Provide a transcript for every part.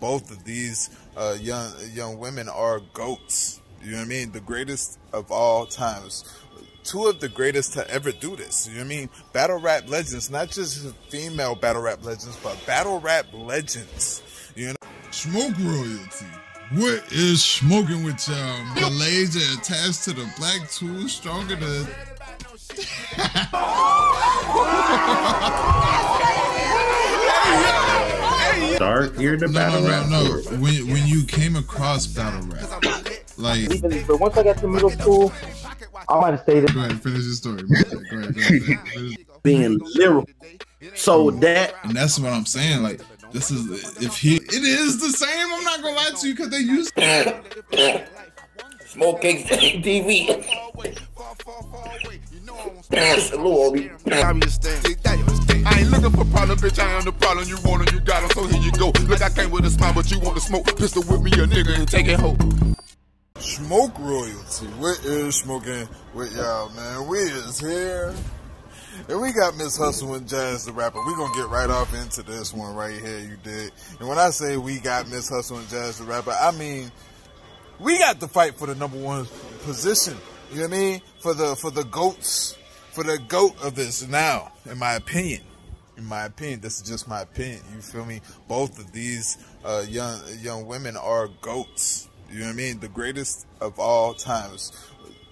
both of these uh, young young women are goats. You know what I mean? The greatest of all times. Two of the greatest to ever do this. You know what I mean? Battle rap legends, not just female battle rap legends, but battle rap legends. You know? Smoke royalty. What is smoking with y'all? The laser attached to the black tool stronger than. Dark ear to No, battle no, rap. no, no. When when you came across battle rap, like even but once I got to middle school, I might have stayed. go ahead, finish your story. Go ahead, go ahead, go ahead. Finish- being lyrical. So that And that's what I'm saying. Like this is if he, it is the same. I'm not gonna lie to you because they use. smoke cake TV. Salute, I ain't looking for problem, bitch. I am the You want it, you got it, so here you go. Look, I came with a smile, but you want to smoke. Pistol with me, a nigga, and take it home. Smoke royalty. What is smoking with y'all, man? We is here. And we got Miss Hustle and Jaz the rapper. We gonna get right off into this one right here, you did. And when I say we got Miss Hustle and Jaz the rapper, I mean we got to fight for the number one position. You know what I mean? For the for the goats, for the goat of this now, in my opinion. In my opinion, this is just my opinion. You feel me? Both of these uh, young young women are goats. You know what I mean? The greatest of all times.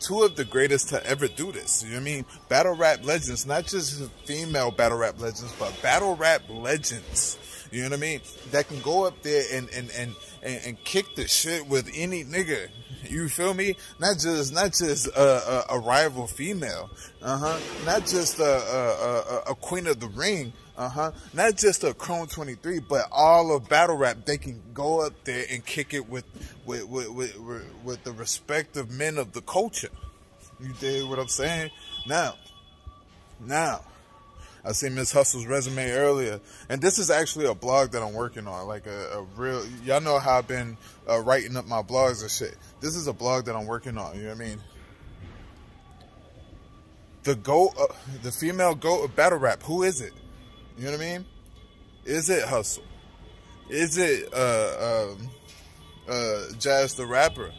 Two of the greatest to ever do this. You know what I mean? Battle rap legends, not just female battle rap legends, but battle rap legends. You know what I mean? That can go up there and and and and, and kick the shit with any nigga. You feel me? Not just not just a, a, a rival female. Uh huh. Not just a, a, a, queen of the ring. Uh huh. Not just a Chrome 23, but all of battle rap. They can go up there and kick it with with with with, with, with the respective men of the culture. You dig what I'm saying? Now, now. I seen Miss Hustle's resume earlier, and this is actually a blog that I'm working on. Like a, a real, y'all know how I've been uh, writing up my blogs and shit. This is a blog that I'm working on. You know what I mean? The goat, uh, the female goat of battle rap. Who is it? You know what I mean? Is it Hustle? Is it uh, um, uh, Jaz the rapper?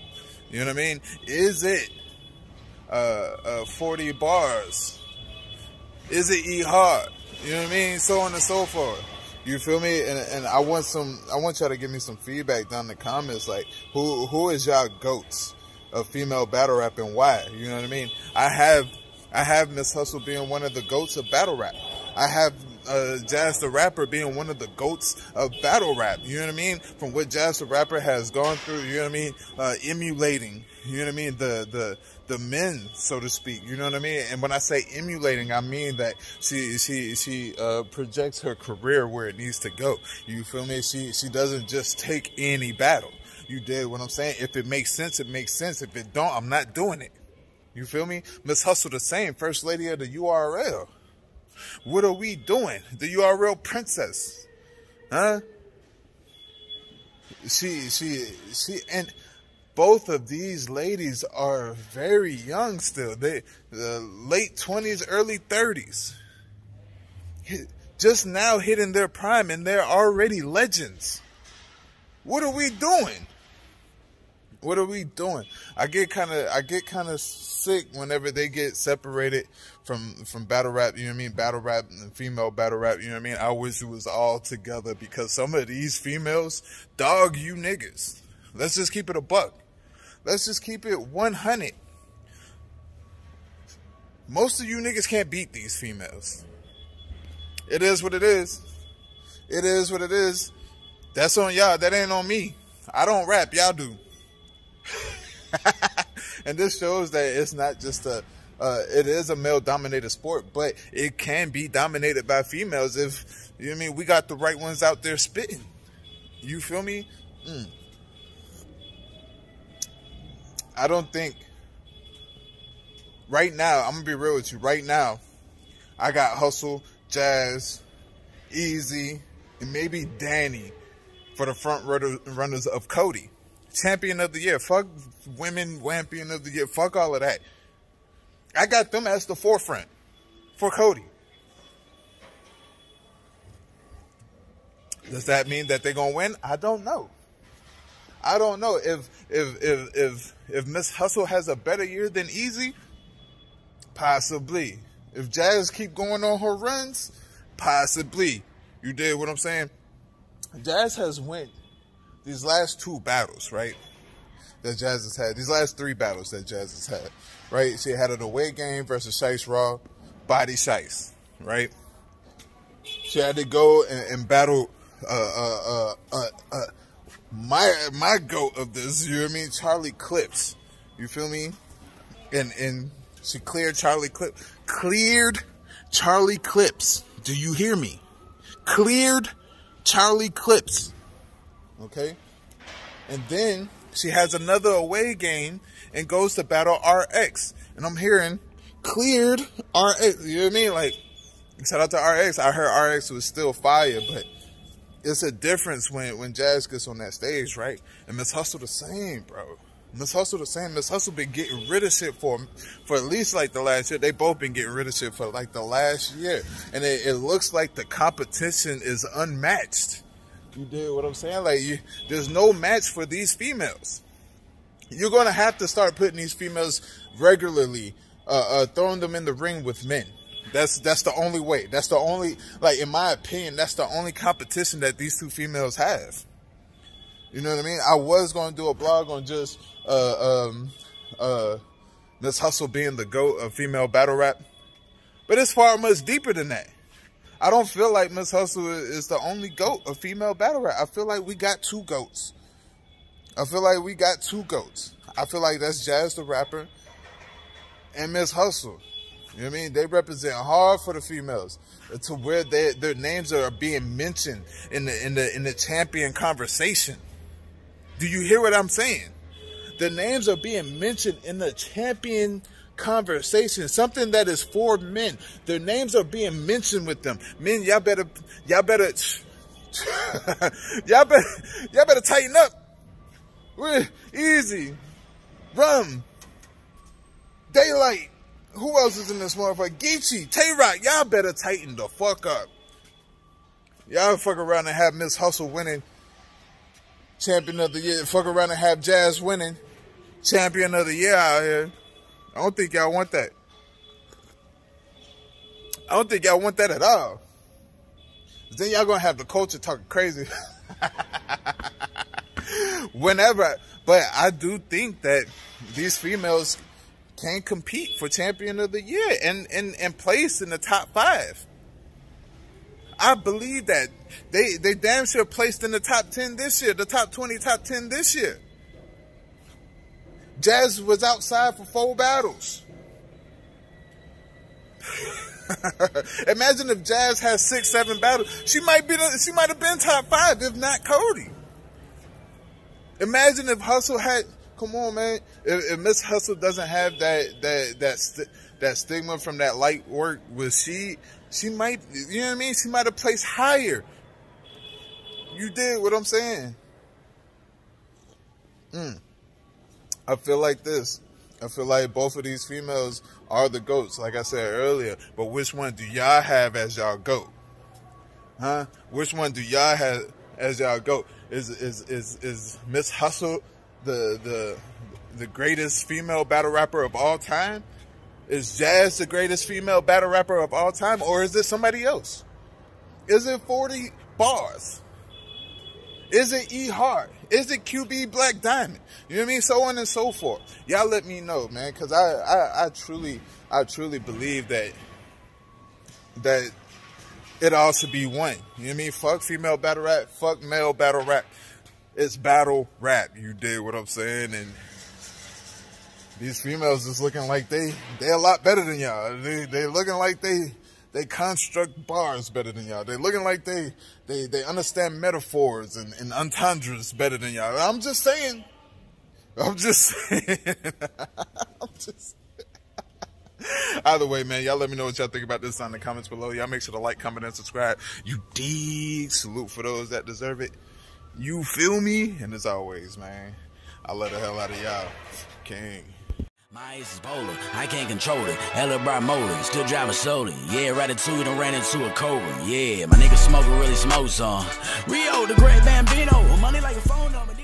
You know what I mean? Is it uh, uh, 40 Barrs? Is it E hard? You know what I mean? So on and so forth. You feel me? And and I want some I want y'all to give me some feedback down in the comments like who who is y'all goats of female battle rap and why? You know what I mean? I have I have Miss Hustle being one of the goats of battle rap. I have uh, Jaz the Rapper being one of the goats of battle rap. You know what I mean? From what Jaz the Rapper has gone through, you know what I mean? Uh, emulating, you know what I mean? The, the, the men, so to speak. You know what I mean? And when I say emulating, I mean that she, she, she, uh, projects her career where it needs to go. You feel me? She, she doesn't just take any battle. You did what I'm saying? If it makes sense, it makes sense. If it don't, I'm not doing it. You feel me? Miss Hustle the same, first lady of the URL. What are we doing? The URL princess. Huh? She, she, she, and both of these ladies are very young still. They, the late 20s, early 30s. Just now hitting their prime and they're already legends. What are we doing? What are we doing? I get kind of I get kind of sick whenever they get separated from from battle rap. You know what I mean? Battle rap and female battle rap. You know what I mean? I wish it was all together because some of these females dog you niggas. Let's just keep it a buck. Let's just keep it 100. Most of you niggas can't beat these females. It is what it is. It is what it is. That's on y'all. That ain't on me. I don't rap. Y'all do. and this shows that it's not just a uh, it is a male dominated sport, but it can be dominated by females if you know what I mean we got the right ones out there spitting. You feel me? Mm. I don't think right now, I'm gonna be real with you. Right now, I got Hustle, Jaz, Easy, and maybe Danny for the front runners of Cody. Champion of the year. Fuck women champion of the year. Fuck all of that. I got them as the forefront for Cody. Does that mean that they're gonna win? I don't know. I don't know if if if if if Miss Hustle has a better year than Easy, possibly. If Jaz keep going on her runs, possibly. You did what I'm saying. Jaz has went these last two battles, right? That Jaz has had these last three battles that Jaz has had, right? She had an away game versus Shice Raw, body Shice, right? She had to go and, and battle uh, uh, uh, uh, uh, my my goat of this. You know what I mean? Charlie Clips. You feel me? And and she cleared Charlie Clip, cleared Charlie Clips. Do you hear me? Cleared Charlie Clips. Okay. And then she has another away game and goes to battle RX. And I'm hearing cleared RX. You know what I mean? Like, shout out to RX. I heard RX was still fire, but it's a difference when, when Jaz gets on that stage, right? And Miss Hustle the same, bro. Miss Hustle the same. Miss Hustle been getting rid of shit for for at least like the last year. They both been getting rid of shit for like the last year, and it, it looks like the competition is unmatched. You did what I'm saying? Like, you, there's no match for these females. You're gonna have to start putting these females regularly, uh, uh, throwing them in the ring with men. That's that's the only way. That's the only like in my opinion, that's the only competition that these two females have. You know what I mean? I was gonna do a blog on just uh um uh Hustle being the goat of female battle rap. But it's far much deeper than that. I don't feel like Miss Hustle is the only goat of female battle rap. I feel like we got two goats. I feel like we got two goats. I feel like that's Jaz the rapper and Miss Hustle. You know what I mean? They represent hard for the females to where they, their names are being mentioned in the in the in the champion conversation. Do you hear what I'm saying? The names are being mentioned in the champion conversation, something that is for men. Their names are being mentioned with them. Men, y'all better, y'all better, y'all better, y'all better tighten up. We're easy. Rum. Daylight. Who else is in this motherfucker? Geechee, Tay Rock. Y'all better tighten the fuck up. Y'all fuck around and have Miss Hustle winning champion of the year. Fuck around and have Jaz winning champion of the year out here. I don't think y'all want that. I don't think y'all want that at all. Then y'all gonna have the culture talking crazy. Whenever, but I do think that these females can compete for champion of the year and and and place in the top five. I believe that they they damn sure placed in the top ten this year, the top twenty, top ten this year. Jaz was outside for four battles. Imagine if Jaz has six, seven battles. She might be. She might have been top five, if not Cody. Imagine if Hustle had. Come on, man. If, if Miss Hustle doesn't have that that that st- that stigma from that light work with she, she might. You know what I mean? She might have placed higher. You did what I'm saying. Mm. I feel like this. I feel like both of these females are the goats, like I said earlier. But which one do y'all have as y'all goat? Huh? Which one do y'all have as y'all goat? Is is is is Miss Hustle the the the greatest female battle rapper of all time? Is Jaz the greatest female battle rapper of all time, or is it somebody else? Is it 40 Barrs? Is it E Hard? Is it QB Black Diamond? You know what I mean? So on and so forth. Y'all let me know, man, because I, I, I truly, I truly believe that that it all should be one. You know what I mean? Fuck female battle rap, fuck male battle rap. It's battle rap. You did what I'm saying, and these females is looking like they they a lot better than y'all. They they looking like they they construct bars better than y'all. They looking like they they they understand metaphors and, and entendres better than y'all. I'm just saying. I'm just saying. I'm just Either way, man, y'all let me know what y'all think about this in the comments below. Y'all make sure to like, comment, and subscribe. You dig. Salute for those that deserve it. You feel me? And as always, man, I love the hell out of y'all. King. My ace is bowling, I can't control it. Hella bright motor, still driving slowly. Yeah, ratatouille done ran into a cobra. Yeah, my nigga smoking really smokes on. Rio, the great Bambino, money like a phone number.